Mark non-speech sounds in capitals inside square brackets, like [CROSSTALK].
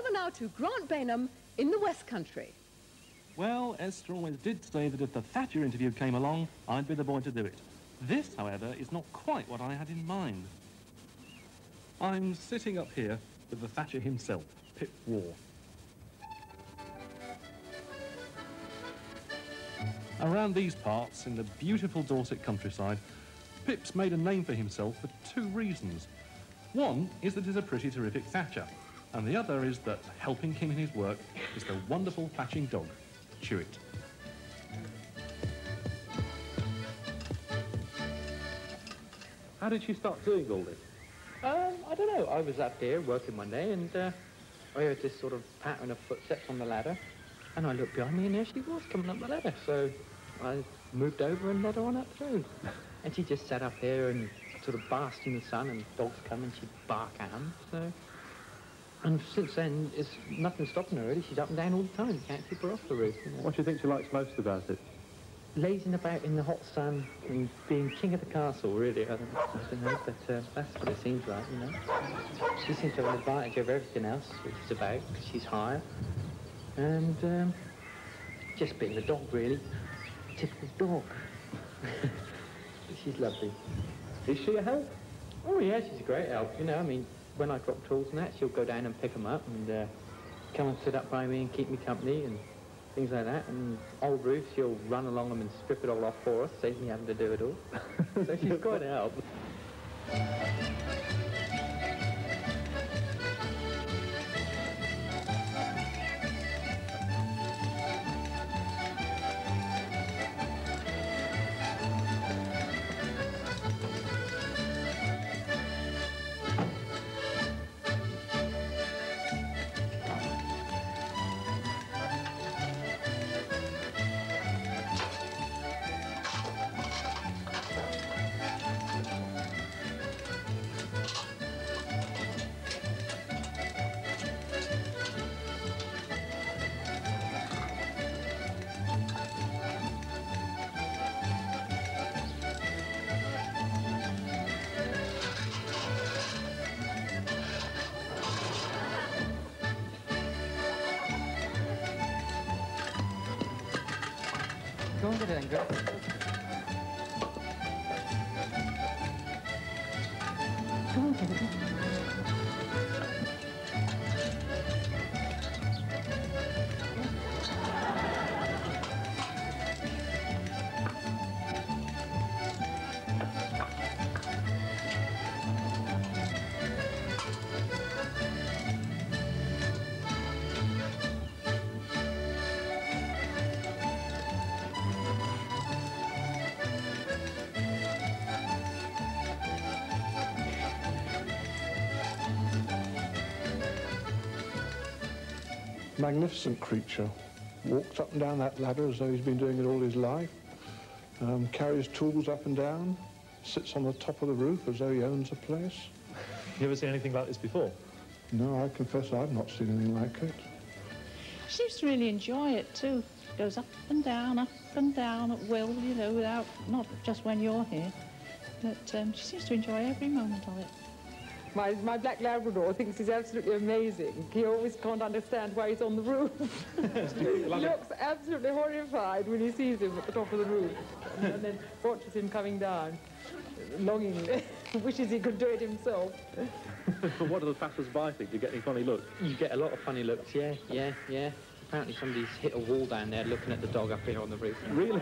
Over now to Grant Baynham in the West Country. Well, Esther always did say that if the Thatcher interview came along, I'd be the boy to do it. This, however, is not quite what I had in mind. I'm sitting up here with the Thatcher himself, Pip Warr. Around these parts, in the beautiful Dorset countryside, Pip's made a name for himself for two reasons. One is that he's a pretty terrific Thatcher, and the other is that helping him in his work is the wonderful thatching dog, Chewit. How did she start doing all this? Um, I don't know. I was up here working one day and uh, I heard this sort of pattern of footsteps on the ladder. And I looked behind me and there she was coming up the ladder. So I moved over and led her on up through. And she just sat up there and sort of basked in the sun and dogs come and she'd bark at them. So, and since then, it's nothing stopping her really. She's up and down all the time. You can't keep her off the roof. You know? What do you think she likes most about it? lazing about in the hot sun and being king of the castle, really. I don't, I don't know, but uh, that's what it seems like, you know. She seems to have an advantage over everything else, which is about, because she's higher. And um, just being a dog, really. Typical dog. [LAUGHS] she's lovely. Is she a help? Oh, yeah, she's a great help, you know. I mean, when I drop tools and that, she'll go down and pick them up and uh, come and sit up by me and keep me company and things like that. And old roofs, she'll run along them and strip it all off for us, save me having to do it all. [LAUGHS] so she's quite [LAUGHS] a help. Go and get it magnificent creature. Walks up and down that ladder as though he's been doing it all his life. Um, carries tools up and down. Sits on the top of the roof as though he owns the place. You ever seen anything like this before? No, I confess I've not seen anything like it. She seems to really enjoy it too. Goes up and down, up and down at will, you know, without, not just when you're here. But um, she seems to enjoy every moment of it. My, my black Labrador thinks he's absolutely amazing. He always can't understand why he's on the roof. [LAUGHS] he looks absolutely horrified when he sees him at the top of the roof and, and then watches him coming down longingly. [LAUGHS] Wishes he could do it himself. [LAUGHS] what do the passers-by think? Do you get any funny looks? You get a lot of funny looks, yeah, yeah, yeah. Apparently somebody's hit a wall down there looking at the dog up here on the roof. Really?